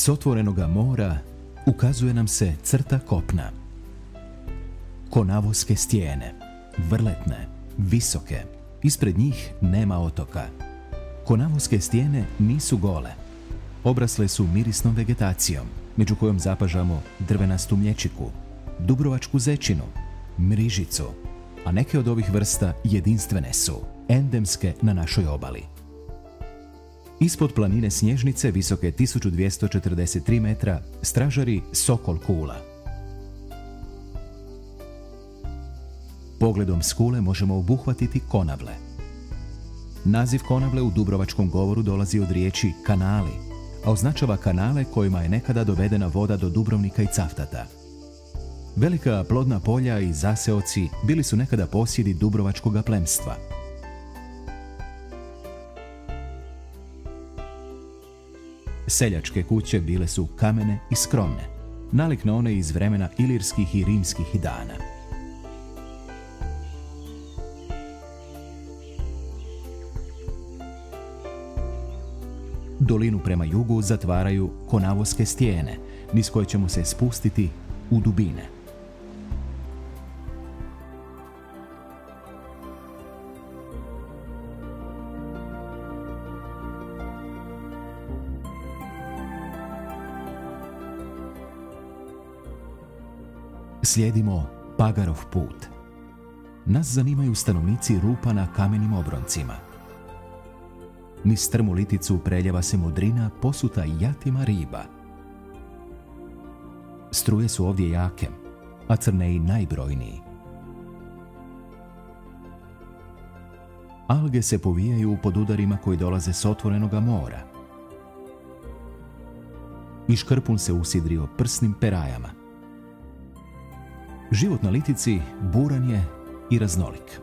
S otvorenoga mora ukazuje nam se crta kopna. Konavoske stijene, vrletne, visoke, ispred njih nema otoka. Konavoske stijene nisu gole. Obrasle su mirisnom vegetacijom, među kojom zapažamo drvenastu mlječiku, dubrovačku zečinu, mrižicu, a neke od ovih vrsta jedinstvene su, endemske na našoj obali. Ispod planine Snježnice, visoke 1243 metra, stražari Sokol Kula. Pogledom skule možemo obuhvatiti Konavle. Naziv Konavle u dubrovačkom govoru dolazi od riječi kanali, a označava kanale kojima je nekada dovedena voda do Dubrovnika i Caftata. Velika plodna polja i zaseoci bili su nekada posjedi dubrovačkog plemstva – Seljačke kuće bile su kamene i skromne, nalik na one iz vremena ilirskih i rimskih dana. Dolinu prema jugu zatvaraju konavoske stijene, niz koje ćemo se spustiti u dubine. Slijedimo Pagarov put. Nas zanimaju stanovnici rupa na kamenim obroncima. Ni strmu liticu preljeva se modrina posuta jatima riba. Struje su ovdje jake, a crne i najbrojniji. Alge se povijaju pod udarima koji dolaze s otvorenoga mora. I škrpun se usidrio prsnim perajama. Život na litici buran je i raznolik.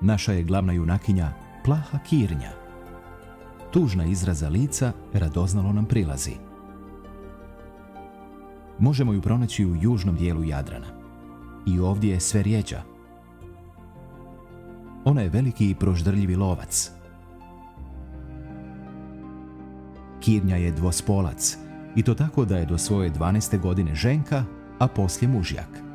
Naša je glavna junakinja plaha kirnja. Tužna izraza lica radoznalo nam prilazi. Možemo ju pronaći u južnom dijelu Jadrana. I ovdje je sve rijeđa. Ona je veliki i proždrljivi lovac. Kirnja je dvospolac, i to tako da je do svoje 12. godine ženka, a poslije mužjak.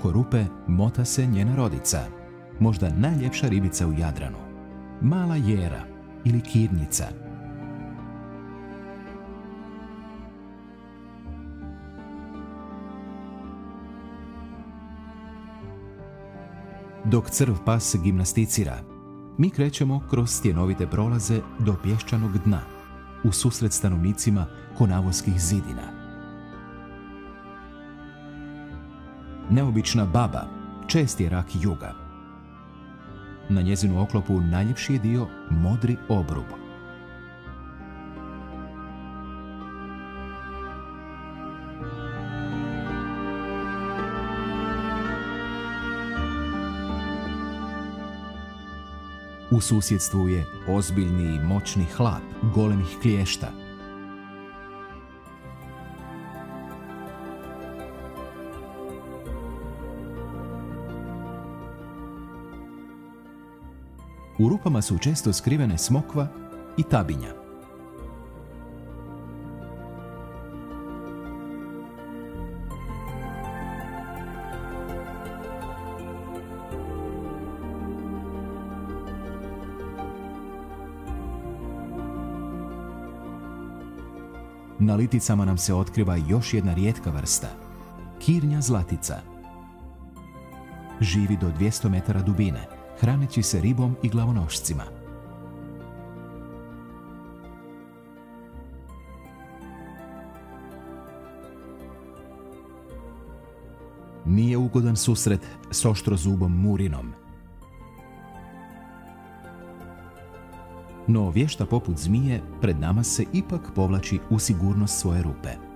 Oko rupe mota se njena rodica, možda najljepša ribica u Jadranu, mala jera ili kirnjica. Dok crv pas gimnasticira, mi krećemo kroz stjenovite prolaze do pješčanog dna, u susret stanovnicima konavoskih zidina. Neobična baba, čest je rak juga. Na njezinu oklopu najljepši je dio modri obrub. U susjedstvu je ozbiljni i moćni hlap golemih kliješta. Rupama su često skrivene smokva i tabinja. Na liticama nam se otkriva još jedna rijetka vrsta. Kirnja zlatica. Živi do 200 metara dubine, hraneći se ribom i glavonošcima. Nije ugodan susret s oštrozubom murinom. No vješta poput zmije pred nama se ipak povlači u sigurnost svoje rupe.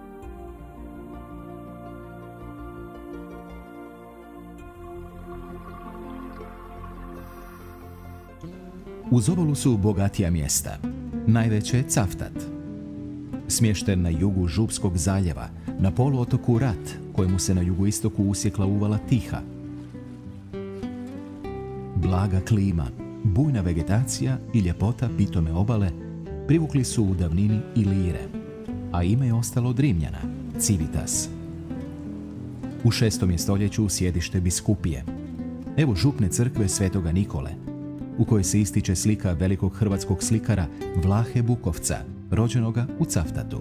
Uz obalu su bogatija mjesta. Najveće je Caftat. Smješten na jugu Župskog zaljeva, na poluotoku Rat, kojemu se na jugoistoku usjekla uvala Tiha. Blaga klima, bujna vegetacija i ljepota pitome obale privukli su u davnini i lire, a ime je ostalo od Rimljana, Civitas. U šestom je stoljeću sjedište biskupije. Evo župne crkve Svetoga Nikole, u kojoj se ističe slika velikog hrvatskog slikara Vlahe Bukovca, rođenoga u Caftatu.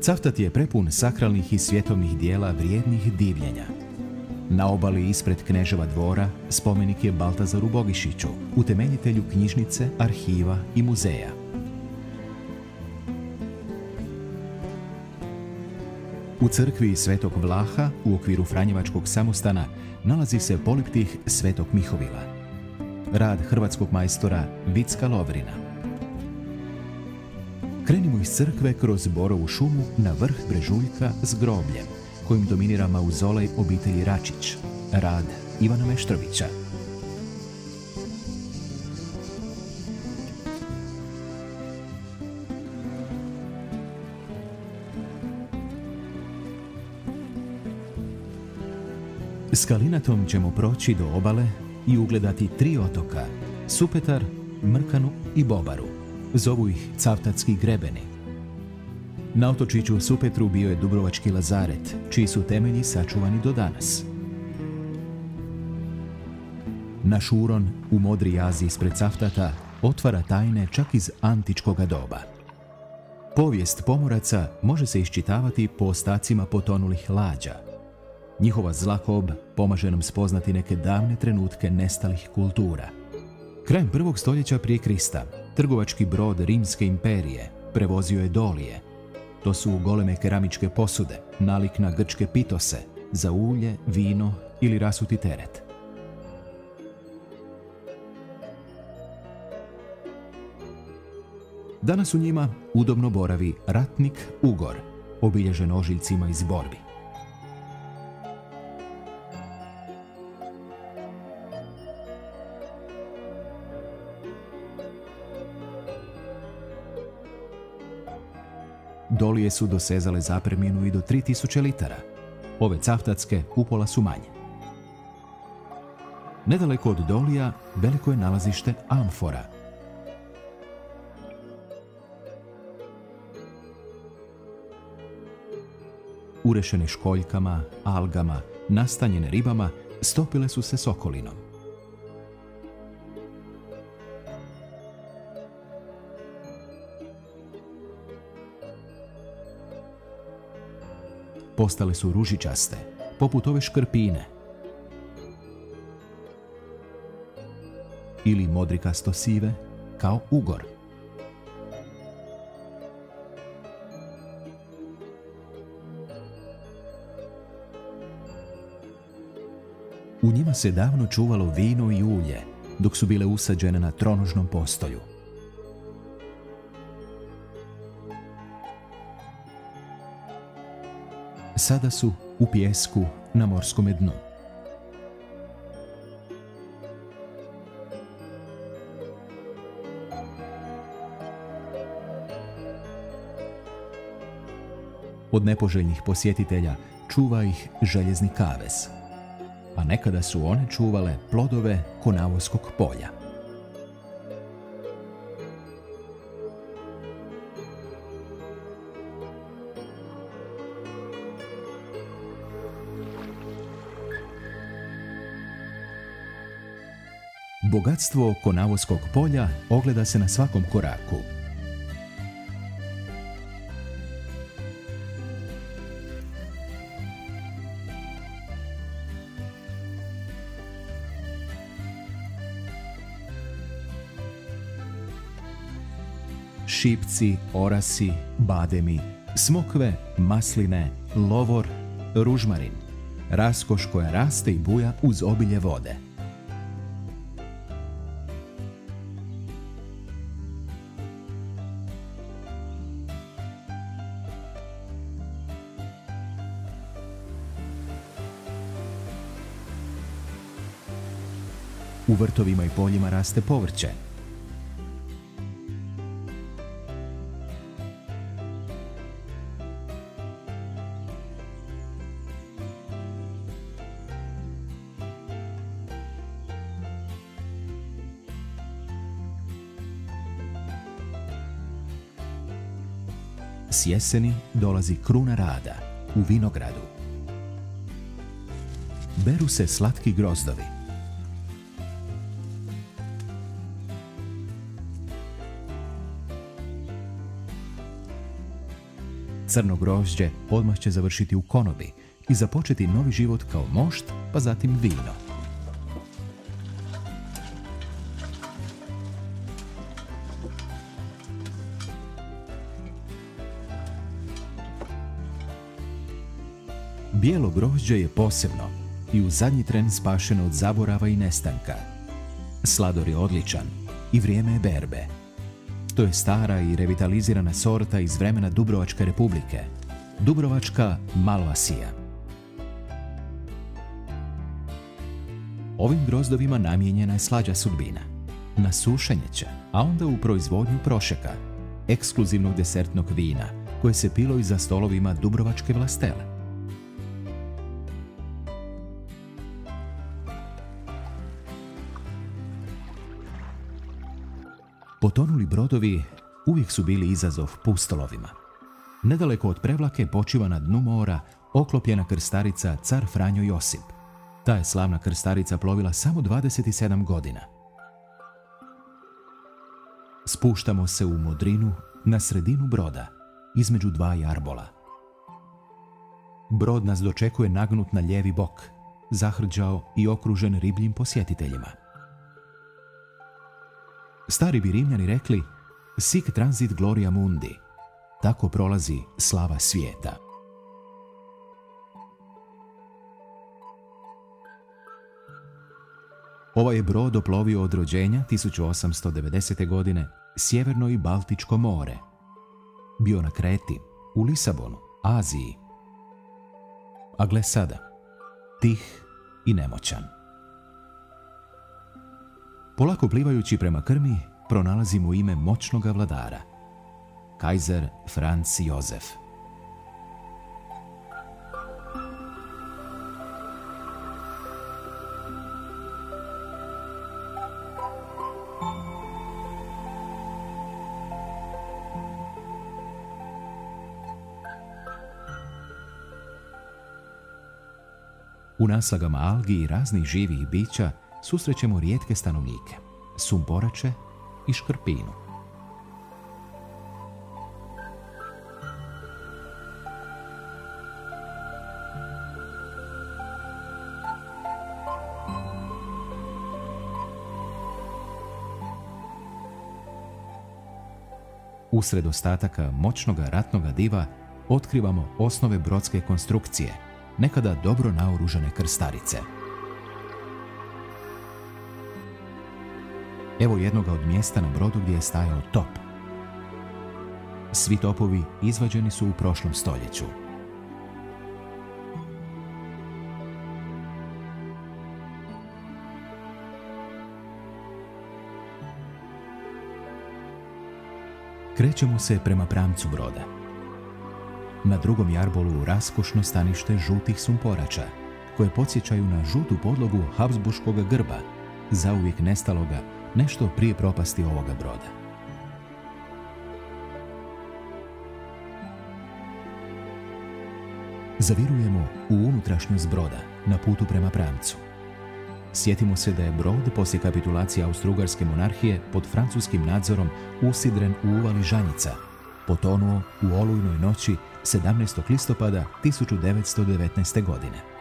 Caftat je prepun sakralnih i svjetovnih dijela vrijednih divljenja. Na obali ispred Kneževa dvora spomenik je Baltazaru Bogišiću, utemeljitelju knjižnice, arhiva i muzeja. U crkvi Svetog Vlaha u okviru Franjevačkog samostana nalazi se poliptih Svetog Mihovila. Rad hrvatskog majstora Vicka Lovrina. Krenimo iz crkve kroz Borovu šumu na vrh Brežuljka s grobljem, kojim dominira mauzolej obitelji Račić, rad Ivana Meštrovića. Skalinatom ćemo proći do obale i ugledati tri otoka, Supetar, Mrkanu i Bobaru. Zovu ih Cavtatski grebeni. Na otočiću Supetru bio je Dubrovački lazaret, čiji su temelji sačuvani do danas. Naš uron u modri jazi ispred Caftata otvara tajne čak iz antičkoga doba. Povijest pomoraca može se iščitavati po ostacima potonulih lađa, Njihova zlakob pomaže nam spoznati neke davne trenutke nestalih kultura. Krajem prvog stoljeća prije Krista, trgovački brod Rimske imperije prevozio je dolije. To su goleme keramičke posude, nalik na grčke pitose, za ulje, vino ili rasuti teret. Danas u njima udobno boravi ratnik Ugor, obilježen ožiljcima iz borbi. Dolije su dosezale zapremjenu i do 3000 litara. Ove caftatske upola su manje. Nedaleko od Dolija veliko je nalazište amfora. Urešene školjkama, algama, nastanjene ribama, stopile su se sokolinom. Postale su ružičaste, poput ove škrpine. Ili modrikasto sive, kao ugor. U njima se davno čuvalo vino i ulje, dok su bile usađene na tronožnom postolju. Sada su u pjesku na morskom dnu. Od nepoželjnih posjetitelja čuva ih željezni kavez, a nekada su one čuvale plodove konavoskog polja. Bogatstvo Konavoskog polja ogleda se na svakom koraku. Šipci, orasi, bademi, smokve, masline, lovor, ružmarin. Raskoš koja raste i buja uz obilje vode. U vrtovima i poljima raste povrće. S jeseni dolazi kruna rada u vinogradu. Beru se slatki grozdovi. Crno grožđe odmah će završiti u konobi i započeti novi život kao mošt, pa zatim vino. Bijelo grožđe je posebno i u zadnji tren spašeno od zaborava i nestanka. Slador je odličan i vrijeme je berbe. To je stara i revitalizirana sorta iz vremena Dubrovačke republike. Dubrovačka Malvasija. Ovim grozdovima namijenjena je slađa sudbina. Na sušenje će, a onda u proizvodnju prošeka, ekskluzivnog desertnog vina, koje se pilo i za stolovima Dubrovačke vlastele. Potonuli brodovi uvijek su bili izazov pustolovima. Nedaleko od prevlake počiva na dnu mora oklopljena krstarica car Franjo Josip. Ta je slavna krstarica plovila samo 27 godina. Spuštamo se u modrinu na sredinu broda, između dva jarbola. Brod nas dočekuje nagnut na lijevi bok, zahrđao i okružen ribljim posjetiteljima. Stari bi Rimljani rekli Sic transit gloria mundi. Tako prolazi slava svijeta. Ovaj je brod oplovio od rođenja 1890. godine Sjeverno i Baltičko more. Bio na Kreti, u Lisabonu, Aziji. A gle sada, tih i nemoćan. Polako plivajući prema krmi, pronalazimo ime moćnog vladara. Kajzer Franz Jozef. U naslagama algi i raznih živih bića susrećemo rijetke stanovnike, sumporače i škrpinu. Usred ostataka moćnoga ratnoga diva otkrivamo osnove brodske konstrukcije, nekada dobro naoružane krstarice. Evo jednoga od mjesta na brodu gdje je stajao top. Svi topovi izvađeni su u prošlom stoljeću. Krećemo se prema pramcu broda. Na drugom jarbolu raskošno stanište žutih sumporača, koje podsjećaju na žutu podlogu Habsburškog grba, zauvijek nestaloga nešto prije propasti ovoga broda. Zavirujemo u unutrašnjost broda na putu prema Pramcu. Sjetimo se da je brod poslije kapitulacije Austrougarske monarhije pod francuskim nadzorom usidren u uvali Žanjica, potonuo u olujnoj noći 17. listopada 1919. godine.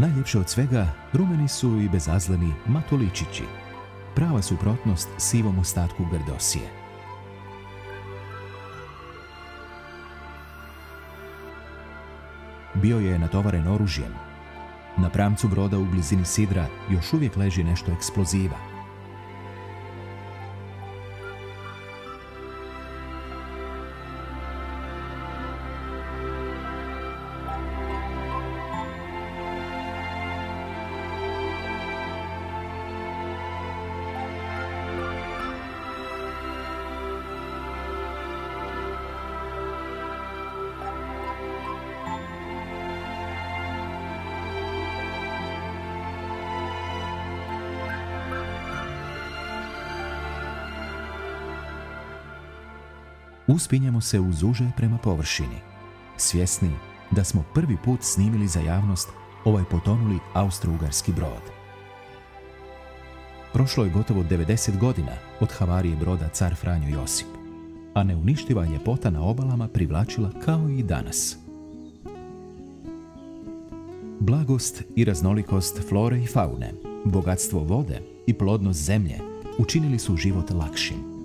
Najljepše od svega rumeni su i bezazleni matoličići, prava suprotnost sivom ostatku grdosije. Bio je natovaren oružjem. Na pramcu broda u blizini sidra još uvijek leži nešto eksploziva. Uspinjemo se uz uže prema površini, svjesni da smo prvi put snimili za javnost ovaj potonuli austro-ugarski brod. Prošlo je gotovo 90 godina od havarije broda Car Franjo Josip, a neuništiva ljepota na obalama privlačila kao i danas. Blagost i raznolikost flore i faune, bogatstvo vode i plodnost zemlje učinili su život lakšim.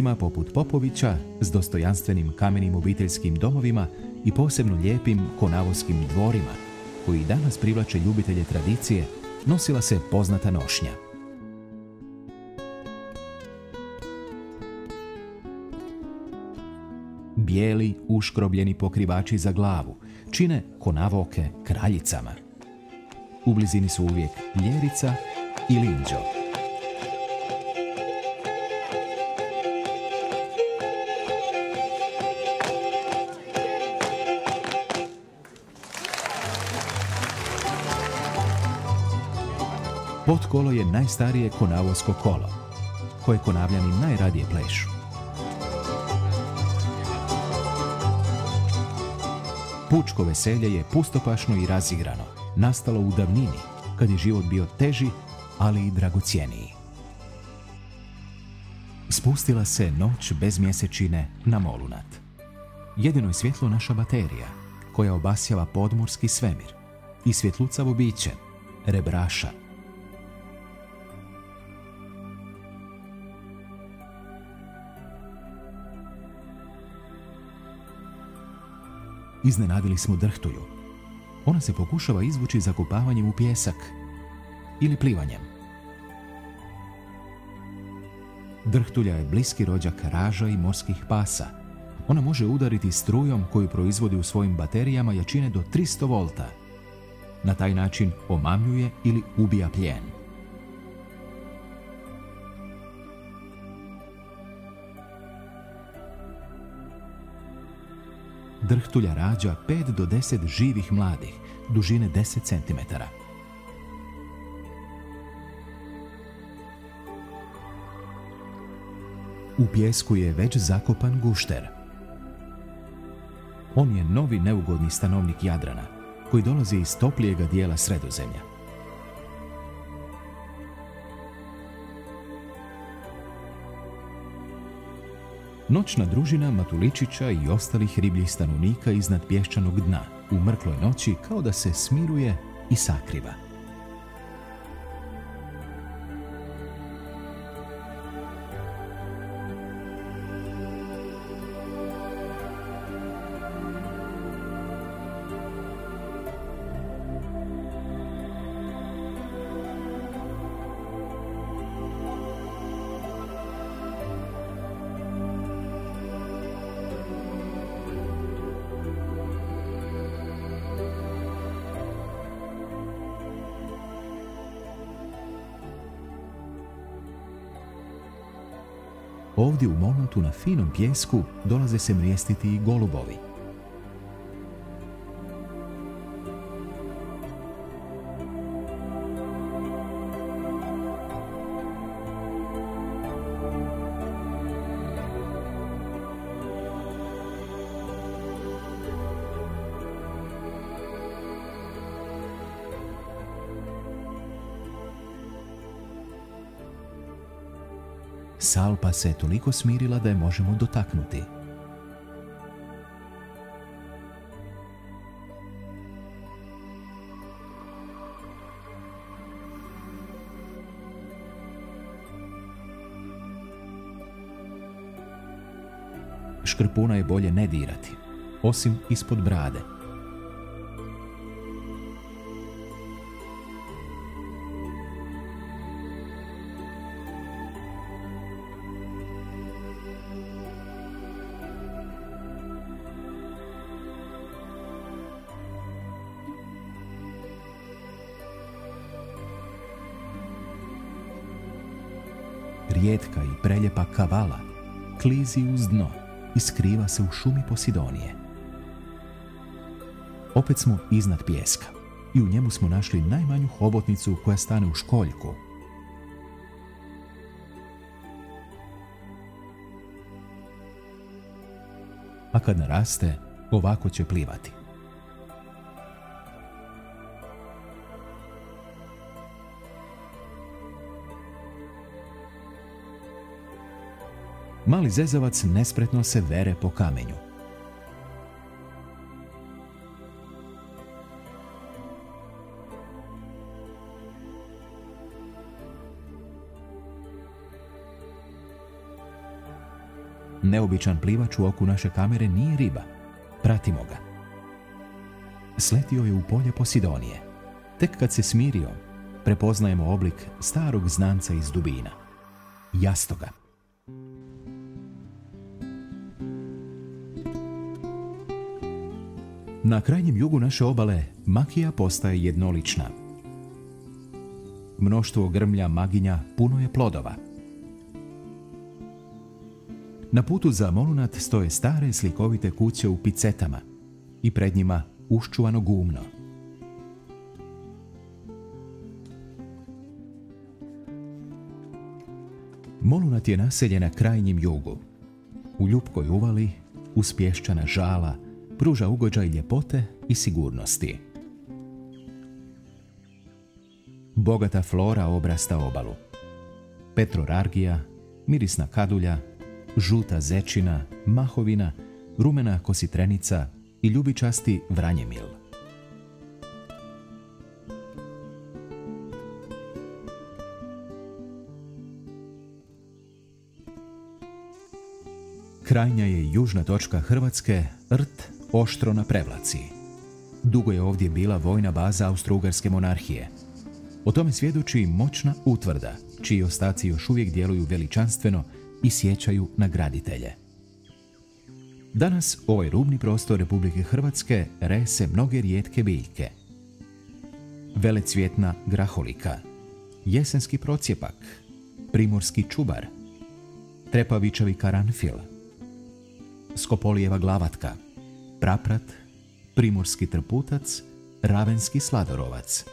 Mjestima poput Popovića s dostojanstvenim kamenim obiteljskim domovima i posebno lijepim konavoskim dvorima, koji danas privlače ljubitelje tradicije, nosila se poznata nošnja. Bijeli, uškrobljeni pokrivači za glavu čine konavoke kraljicama. U blizini su uvijek ljerica i linđo. Pot kolo je najstarije konavosko kolo, koje konavljani najradije plešu. Pučko veselje je pustopašno i razigrano, nastalo u davnini, kad je život bio teži, ali i dragocjeniji. Spustila se noć bez mjesečine na molunat. Jedino je svjetlo naša baterija, koja obasjava podmorski svemir i svjetlucavo biće, rebraša, Iznenadili smo drhtulju. Ona se pokušava izvući zakopavanjem u pjesak ili plivanjem. Drhtulja je bliski rođak raža i morskih pasa. Ona može udariti strujom koju proizvodi u svojim baterijama jačine do 300 volta. Na taj način omamljuje ili ubija plijen. Drhtulja rađa 5 do 10 živih mladih, dužine 10 cm. U pjesku je već zakopan gušter. On je novi neugodni stanovnik Jadrana, koji dolazi iz toplijega dijela sredozemlja. Noćna družina Matuličića i ostalih ribljih stanovnika iznad pješčanog dna u mrkloj noći kao da se smiruje i sakriva. Ovdje u Monutu na finom pjesku dolaze se mrijestiti i golubovi – Salpa se toliko smirila da je možemo dotaknuti. Škrpuna je bolje ne dirati, osim ispod brade. Rijetka i preljepa kavala klizi uz dno i skriva se u šumi Posidonije. Opet smo iznad pjeska i u njemu smo našli najmanju hobotnicu koja stane u školjku. A kad naraste, ovako će plivati. Mali zezavac nespretno se vere po kamenju. Neobičan plivač u oku naše kamere nije riba. Pratimo ga. Sletio je u polje Posidonije. Tek kad se smirio, prepoznajemo oblik starog znanca iz dubina. Jastoga. Na krajnjem jugu naše obale makija postaje jednolična. Mnoštvo grmlja maginja puno je plodova. Na putu za Molunat stoje stare slikovite kuće u picetama i pred njima uščuvano gumno. Molunat je naseljen na krajnjem jugu. U ljupkoj uvali, uz pješčana žala, pruža ugođaj ljepote i sigurnosti. Bogata flora obrasta obalu. Petrorargija, mirisna kadulja, žuta zečina, mahovina, rumena kositrenica i ljubičasti vranjemil. Krajnja je južna točka Hrvatske, rt oštro na prevlaci. Dugo je ovdje bila vojna baza Austro-Ugarske monarhije. O tome svjedoči moćna utvrda, čiji ostaci još uvijek djeluju veličanstveno i sjećaju na graditelje. Danas ovaj rubni prostor Republike Hrvatske rese mnoge rijetke biljke. Velecvjetna graholika, jesenski procjepak, primorski čubar, trepavičavi karanfil, skopolijeva glavatka – praprat, primorski trputac, ravenski sladorovac.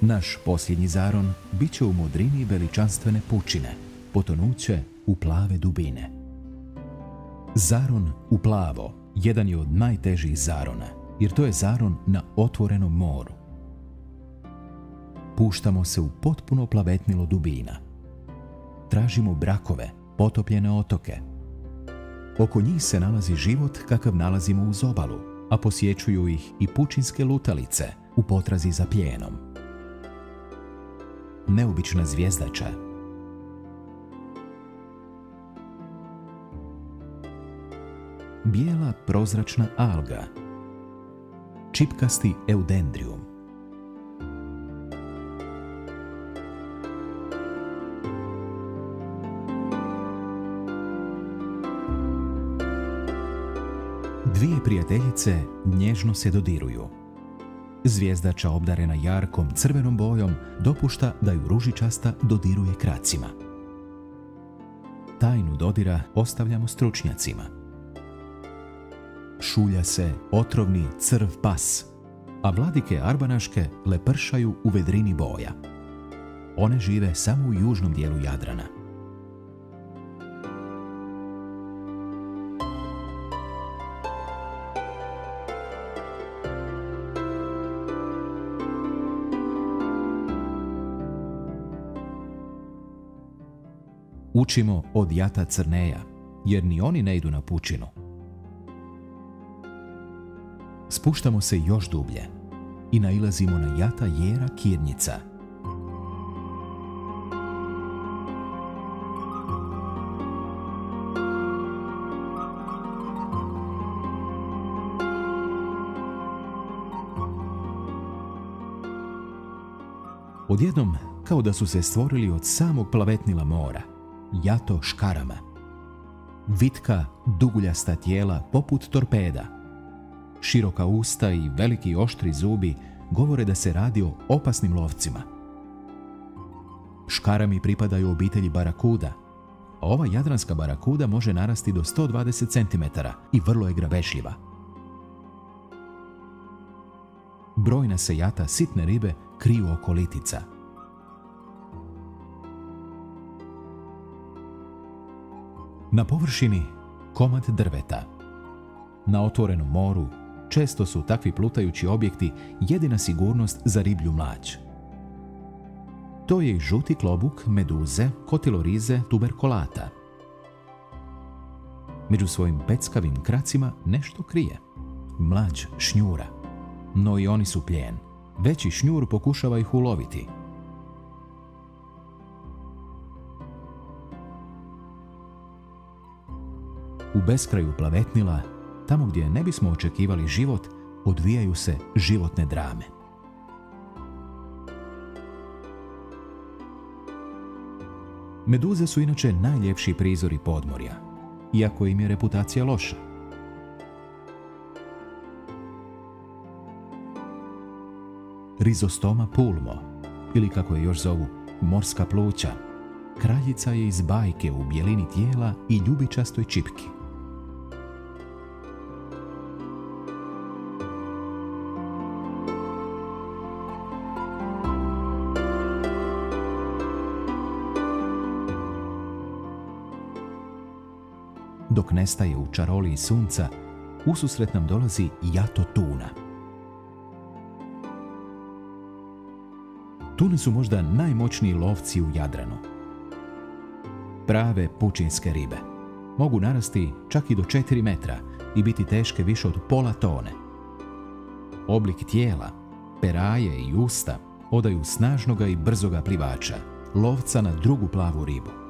Naš posljednji zaron bit će u modrini veličanstvene pučine, potonuće u plave dubine. Zaron u plavo jedan je od najtežih zarona jer to je zaron na otvorenom moru. Puštamo se u potpuno plavetnilo dubina. Tražimo brakove, potopljene otoke. Oko njih se nalazi život kakav nalazimo uz obalu, a posjećuju ih i pučinske lutalice u potrazi za pljenom. Neobična zvijezdača bijela prozračna alga čipkasti eudendrium. Dvije prijateljice nježno se dodiruju. Zvijezdača obdarena jarkom crvenom bojom dopušta da ju ružičasta dodiruje kracima. Tajnu dodira ostavljamo stručnjacima. Šulja se otrovni crv pas, a vladike arbanaške lepršaju u vedrini boja. One žive samo u južnom dijelu Jadrana. Učimo od jata crneja, jer ni oni ne idu na pučinu. Spuštamo se još dublje i nailazimo na jata jera kirnjica. Odjednom, kao da su se stvorili od samog plavetnila mora – jato škarama. Vitka, duguljasta tijela poput torpeda. Široka usta i veliki oštri zubi govore da se radi o opasnim lovcima. Škarami pripadaju obitelji barakuda. Ova jadranska barakuda može narasti do 120 cm i vrlo je gravešljiva. Brojna se jata sitne ribe kriju oko litica – Na površini komad drveta. Na otvorenom moru često su takvi plutajući objekti jedina sigurnost za riblju mlađ. To je i žuti klobuk meduze, kotilorize, tuberkolata. Među svojim peckavim kracima nešto krije. Mlađ šnjura. No i oni su pljen. Veći šnjur pokušava ih uloviti – U beskraju plavetnila, tamo gdje ne bismo očekivali život, odvijaju se životne drame. Meduze su inače najljepši prizori podmorja, iako im je reputacija loša. Rizostoma pulmo, ili kako je još zovu, morska pluća, kraljica je iz bajke u bjelini tijela i ljubičastoj čipki. Dok nestaje u čaroli sunca, ususret nam dolazi jato tuna. Tune su možda najmoćniji lovci u Jadranu. Prave pučinske ribe. Mogu narasti čak i do 4 metra i biti teške više od pola tone. Oblik tijela, peraje i usta odaju snažnoga i brzoga plivača, lovca na drugu plavu ribu.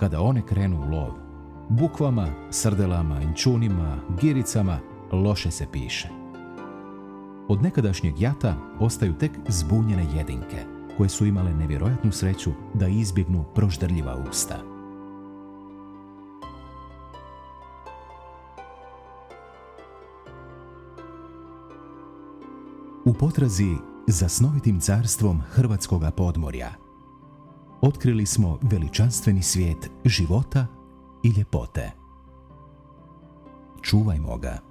Kada one krenu u lov. Bukvama, srdelama, inčunima, giricama loše se piše. Od nekadašnjeg jata ostaju tek zbunjene jedinke, koje su imale nevjerojatnu sreću da izbjegnu proždrljiva usta. U potrazi za snovitim carstvom Hrvatskoga podmorja – otkrili smo veličanstveni svijet života i ljepote. Čuvajmo ga.